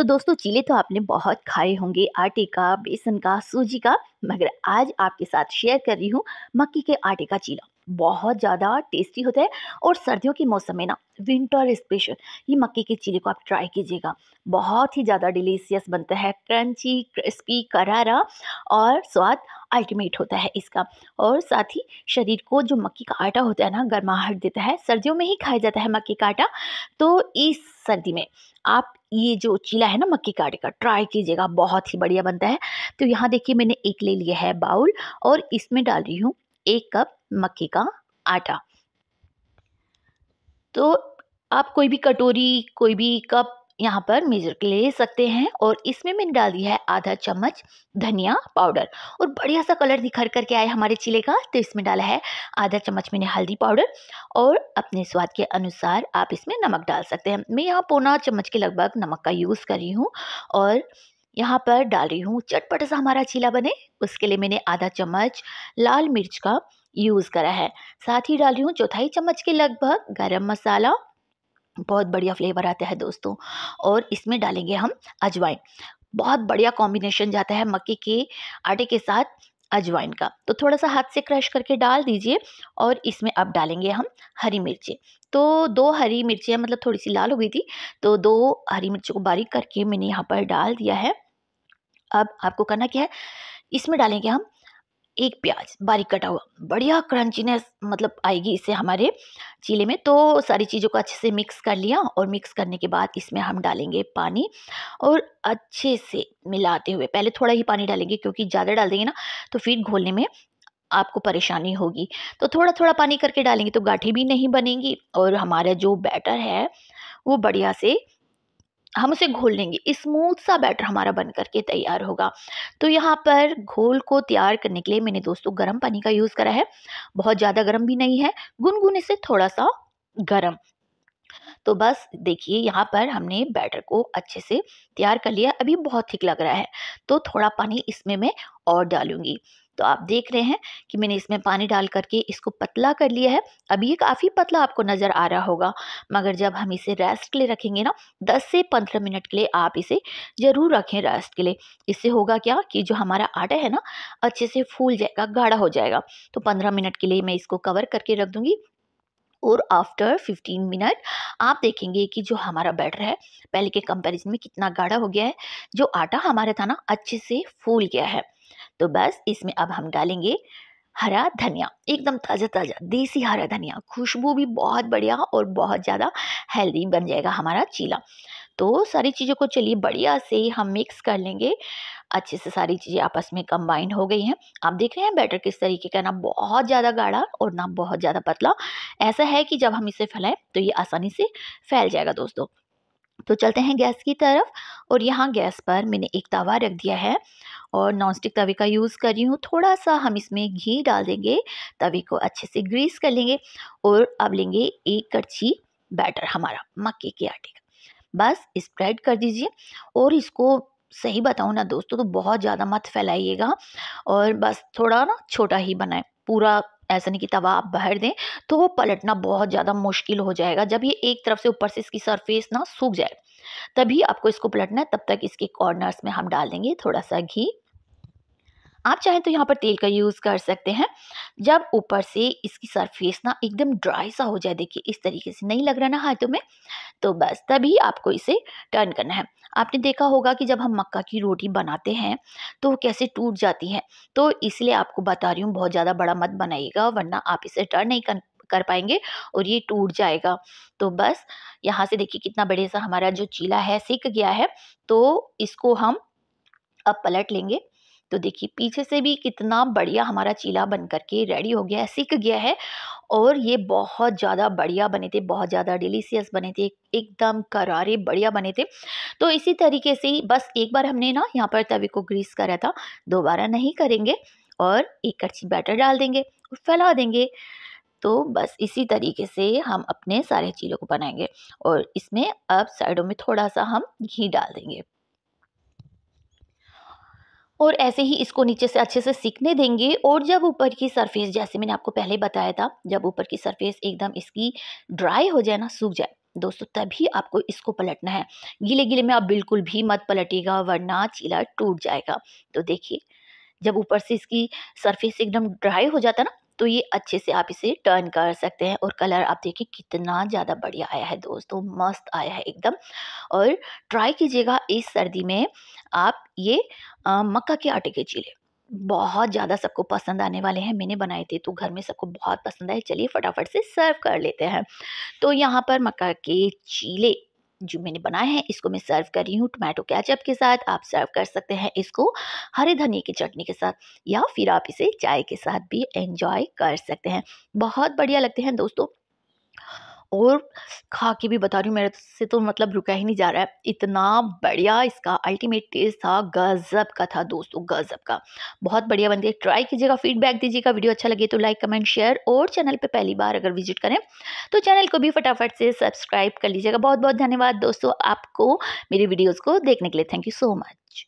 तो दोस्तों, चीले तो आपने बहुत खाए होंगे, आटे का, बेसन का, सूजी का, मगर आज आपके साथ शेयर कर रही हूँ मक्की के आटे का चीला। बहुत ज़्यादा टेस्टी होता है और सर्दियों के मौसम में ना विंटर स्पेशल ये मक्की के चीले को आप ट्राई कीजिएगा। बहुत ही ज़्यादा डिलीशियस बनता है क्रंची क्रिस्पी करारा और स्वाद अल्टीमेट होता है इसका। और साथ ही शरीर को जो मक्की का आटा होता है ना, गर्माहट देता है। सर्दियों में ही खाया जाता है मक्की का आटा। तो इस सर्दी में आप ये जो चीला है ना मक्की का आटे का ट्राई कीजिएगा, बहुत ही बढ़िया बनता है। तो यहाँ देखिए मैंने एक ले लिया है बाउल और इसमें डाल रही हूँ एक कप मक्की का आटा। तो आप कोई भी कटोरी, कोई भी कप यहाँ पर मेजर ले सकते हैं और इसमें मैंने डाल दिया है आधा चम्मच धनिया पाउडर और बढ़िया सा कलर निखर करके आया हमारे चिले का तो इसमें डाला है आधा चम्मच मैंने हल्दी पाउडर और अपने स्वाद के अनुसार आप इसमें नमक डाल सकते हैं। मैं यहाँ पौना चम्मच के लगभग नमक का यूज़ कर रही हूँ और यहाँ पर डाल रही हूँ चटपट सा हमारा चीला बने, उसके लिए मैंने आधा चम्मच लाल मिर्च का यूज़ करा है। साथ ही डाल रही हूँ चौथाई चम्मच के लगभग गरम मसाला बहुत बढ़िया फ्लेवर आता है दोस्तों। और इसमें डालेंगे हम अजवाइन। बहुत बढ़िया कॉम्बिनेशन जाता है मक्के के आटे के साथ अजवाइन का। तो थोड़ा सा हाथ से क्रश करके डाल दीजिए और इसमें अब डालेंगे हम हरी मिर्चें। तो दो हरी मिर्चें मतलब थोड़ी सी लाल हो गई थी तो दो हरी मिर्चों को बारीक करके मैंने यहाँ पर डाल दिया है। अब आपको करना क्या है, इसमें डालेंगे हम एक प्याज बारीक कटा हुआ, बढ़िया क्रंचीनेस मतलब आएगी इससे हमारे चीले में। तो सारी चीज़ों को अच्छे से मिक्स कर लिया और मिक्स करने के बाद इसमें हम डालेंगे पानी और अच्छे से मिलाते हुए, पहले थोड़ा ही पानी डालेंगे क्योंकि ज़्यादा डाल देंगे ना तो फिर घोलने में आपको परेशानी होगी। तो थोड़ा थोड़ा पानी करके डालेंगे तो गाठी भी नहीं बनेंगी और हमारा जो बैटर है वो बढ़िया से हम उसे घोल लेंगे। स्मूथ सा बैटर हमारा बन करके तैयार होगा। तो यहाँ पर घोल को तैयार करने के लिए मैंने दोस्तों गर्म पानी का यूज़ करा है। बहुत ज़्यादा गर्म भी नहीं है। गुनगुने से थोड़ा सा गर्म। तो बस देखिए, यहाँ पर हमने बैटर को अच्छे से तैयार कर लिया। अभी बहुत ठीक लग रहा है। तो थोड़ा पानी इसमें मैं और डालूँगी। तो आप देख रहे हैं कि मैंने इसमें पानी डाल करके इसको पतला कर लिया है। अभी ये काफ़ी पतला आपको नज़र आ रहा होगा, मगर जब हम इसे रेस्ट के लिए रखेंगे ना 10 से 15 मिनट के लिए आप इसे ज़रूर रखें रेस्ट के लिए। इससे होगा क्या कि जो हमारा आटा है ना, अच्छे से फूल जाएगा, गाढ़ा हो जाएगा। तो पंद्रह मिनट के लिए मैं इसको कवर करके रख दूँगी और आफ्टर 15 मिनट आप देखेंगे कि जो हमारा बैटर है, पहले के कंपैरिजन में कितना गाढ़ा हो गया है। जो आटा हमारा था ना, अच्छे से फूल गया है। तो बस इसमें अब हम डालेंगे हरा धनिया, एकदम ताज़ा ताज़ा देसी हरा धनिया। खुशबू भी बहुत बढ़िया और बहुत ज़्यादा हेल्दी बन जाएगा हमारा चीला। तो सारी चीज़ों को चलिए बढ़िया से हम मिक्स कर लेंगे। अच्छे से सारी चीज़ें आपस में कंबाइन हो गई हैं। आप देख रहे हैं बैटर किस तरीके का ना बहुत ज़्यादा गाढ़ा और ना बहुत ज़्यादा पतला। ऐसा है कि जब हम इसे फैलाएँ तो ये आसानी से फैल जाएगा दोस्तों। तो चलते हैं गैस की तरफ़। और यहाँ गैस पर मैंने एक तवा रख दिया है और नॉनस्टिक तवे का यूज़ कर रही हूँ। थोड़ा सा हम इसमें घी डाल देंगे, तवे को अच्छे से ग्रीस कर लेंगे और अब लेंगे एक कड़छी बैटर हमारा मक्के के आटे का। बस स्प्रेड कर दीजिए और इसको सही बताऊँ ना दोस्तों तो बहुत ज़्यादा मत फैलाइएगा और बस थोड़ा ना छोटा ही बनाएँ। पूरा ऐसा नहीं कि तवा आप बाहर दें तो वो पलटना बहुत ज़्यादा मुश्किल हो जाएगा जब ये एक तरफ़ से ऊपर से इसकी सरफेस ना सूख जाए। तभी आपको इसको पलटना है, तब तक इसके कॉर्नर्स में हम डाल देंगे थोड़ा सा घी। आप चाहें तो यहाँ पर तेल का यूज़ कर सकते हैं। जब ऊपर से इसकी सरफेस ना एकदम ड्राई सा हो जाए, देखिए इस तरीके से नहीं लग रहा ना हाथों में तो बस तभी आपको इसे टर्न करना है। आपने देखा होगा कि जब हम मक्का की रोटी बनाते हैं तो वो कैसे टूट जाती है तो इसलिए आपको बता रही हूँ, बहुत ज़्यादा बड़ा मत बनाइएगा, वरना आप इसे टर्न नहीं कर पाएँगे और ये टूट जाएगा। तो बस, यहाँ से देखिए कितना बड़े सा हमारा जो चीला है सीख गया है तो इसको हम अब पलट लेंगे। तो देखिए, पीछे से भी कितना बढ़िया हमारा चीला बन करके रेडी हो गया है सीख गया है और ये बहुत ज़्यादा बढ़िया बने थे, बहुत ज़्यादा डिलीशियस बने थे, एकदम करारे बढ़िया बने थे। तो इसी तरीके से ही बस एक बार हमने ना यहाँ पर तवे को ग्रीस करा था, दोबारा नहीं करेंगे और एक कच्ची बैटर डाल देंगे और फैला देंगे। तो बस इसी तरीके से हम अपने सारे चीज़ों को बनाएँगे और इसमें अब साइडों में थोड़ा सा हम घी डाल देंगे। और ऐसे ही इसको नीचे से अच्छे से सीखने देंगे और जब ऊपर की सरफेस जैसे मैंने आपको पहले बताया था, जब ऊपर की सरफेस एकदम इसकी ड्राई हो जाए ना, सूख जाए, दोस्तों तभी आपको इसको पलटना है। गीले गीले में आप बिल्कुल भी मत पलटिएगा वरना चीला टूट जाएगा। तो देखिए, जब ऊपर से इसकी सरफेस एकदम ड्राई हो जाता ना तो ये अच्छे से आप इसे टर्न कर सकते हैं और कलर आप देखिए कितना ज़्यादा बढ़िया आया है दोस्तों, मस्त आया है एकदम। और ट्राई कीजिएगा इस सर्दी में आप ये मक्का के आटे के चीले। बहुत ज़्यादा सबको पसंद आने वाले हैं, मैंने बनाए थे तो घर में सबको बहुत पसंद आए, चलिए फटाफट से सर्व कर लेते हैं। तो यहाँ पर मक्का के चीले जो मैंने बनाया है, इसको मैं सर्व कर रही हूँ टोमेटो कैचअप के साथ। आप सर्व कर सकते हैं इसको हरे धनिया की चटनी के साथ या फिर आप इसे चाय के साथ भी एंजॉय कर सकते हैं। बहुत बढ़िया लगते हैं दोस्तों। और खा के भी बता रही हूँ, मेरे से तो मतलब रुका ही नहीं जा रहा है। इतना बढ़िया इसका अल्टीमेट टेस्ट था, गज़ब का था दोस्तों, गज़ब का। बहुत बढ़िया बन गया। ट्राई कीजिएगा फीडबैक दीजिएगा वीडियो अच्छा लगे तो लाइक कमेंट शेयर और चैनल पे पहली बार अगर विज़िट करें तो चैनल को भी फटाफट से सब्सक्राइब कर लीजिएगा। बहुत बहुत धन्यवाद दोस्तों आपको मेरी वीडियोज़ को देखने के लिए। Thank you so much